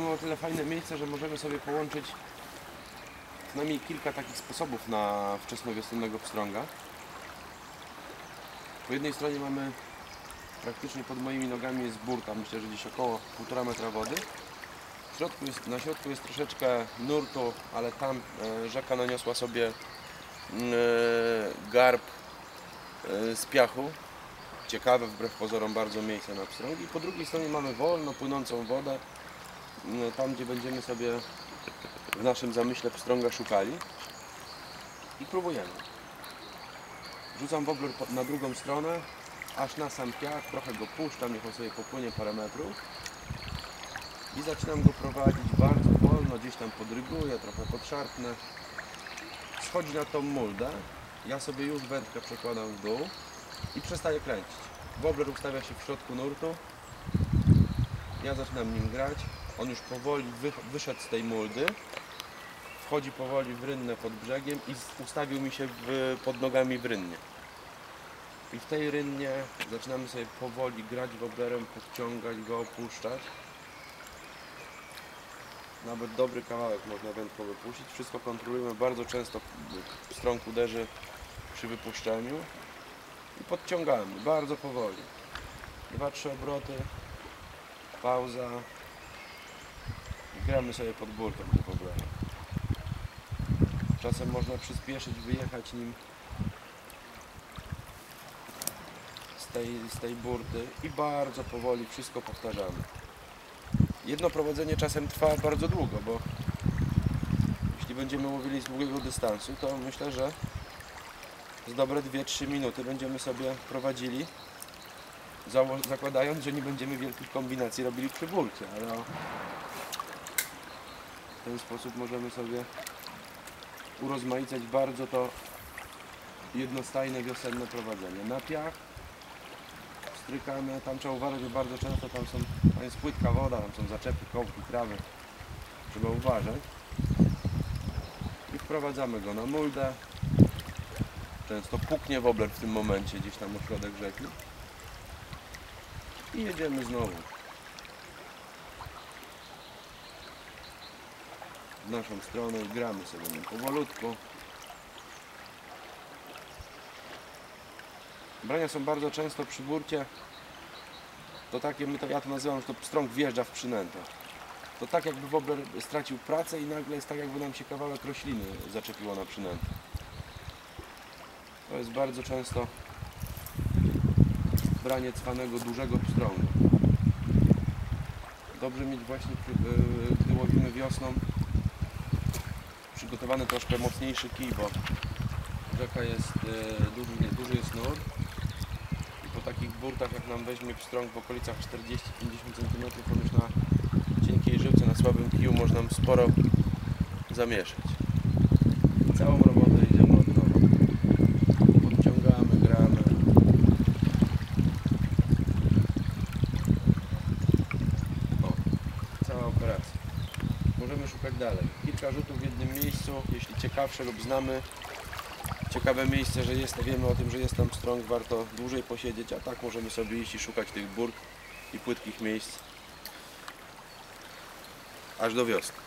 mamy o tyle fajne miejsce, że możemy sobie połączyć przynajmniej kilka takich sposobów na wczesnowiosennego pstrąga. Po jednej stronie mamy praktycznie pod moimi nogami jest burta, myślę, że gdzieś około 1,5 metra wody. Środku jest, na środku jest troszeczkę nurtu, ale tam e, rzeka naniosła sobie e, garb e, z piachu. Ciekawe wbrew pozorom bardzo miejsce na pstrąg. I po drugiej stronie mamy wolno płynącą wodę, tam gdzie będziemy sobie w naszym zamyśle pstrąga szukali. I próbujemy. Rzucam wobler na drugą stronę, aż na sam piach, trochę go puszczam, niech on sobie popłynie parę metrów. I zaczynam go prowadzić bardzo wolno, gdzieś tam podryguję, trochę podszarpnę. Schodzi na tą muldę, ja sobie już wędkę przekładam w dół i przestaję kręcić. Wobler ustawia się w środku nurtu, ja zaczynam nim grać, on już powoli wy, wyszedł z tej muldy, wchodzi powoli w rynnę pod brzegiem i ustawił mi się w, pod nogami w rynnie. I w tej rynnie zaczynamy sobie powoli grać woblerem, podciągać go, opuszczać. Nawet dobry kawałek można wędką wypuścić. Wszystko kontrolujemy bardzo często. Strąg uderzy przy wypuszczeniu. I podciągamy bardzo powoli. Dwa, trzy obroty. Pauza. Gramy sobie pod burtą tym woblerem. Czasem można przyspieszyć, wyjechać nim z tej, z tej burty i bardzo powoli wszystko powtarzamy. Jedno prowadzenie czasem trwa bardzo długo, bo jeśli będziemy łowili z długiego dystansu, to myślę, że z dobre 2-3 minuty będziemy sobie prowadzili, zakładając, że nie będziemy wielkich kombinacji robili przy burcie, ale w ten sposób możemy sobie urozmaicać bardzo to jednostajne wiosenne prowadzenie. Na piach strykamy, tam trzeba uważać, że bardzo często tam są, tam jest płytka woda, tam są zaczepy, kołki, trawy. Trzeba uważać. I wprowadzamy go na muldę. Często puknie wobler w tym momencie gdzieś tam o środek rzeki. I jedziemy znowu. W naszą stronę i gramy sobie nim powolutku. Brania są bardzo często przy burcie. To takie, my to, ja to nazywam, że to pstrąg wjeżdża w przynętę. To tak jakby wobler stracił pracę i nagle jest tak jakby nam się kawałek rośliny zaczepiło na przynętę. To jest bardzo często branie cwanego, dużego pstrągu. Dobrze mieć właśnie, gdy łowimy wiosną, przygotowany troszkę mocniejszy kij, bo rzeka jest, yy, duży, duży jest nurt i po takich burtach jak nam weźmie pstrąg w okolicach 40-50 cm, on już na cienkiej żyłce, na słabym kiju można sporo zamieszać. Całą robotę idziemy od nowa. Podciągamy, gramy. O, cała operacja. Możemy szukać dalej. Kilka rzutów w jednym miejscu, jeśli ciekawsze lub znamy ciekawe miejsce, że jest, wiemy o tym, że jest tam strąg, warto dłużej posiedzieć, a tak możemy sobie iść i szukać tych burt i płytkich miejsc aż do wiosny.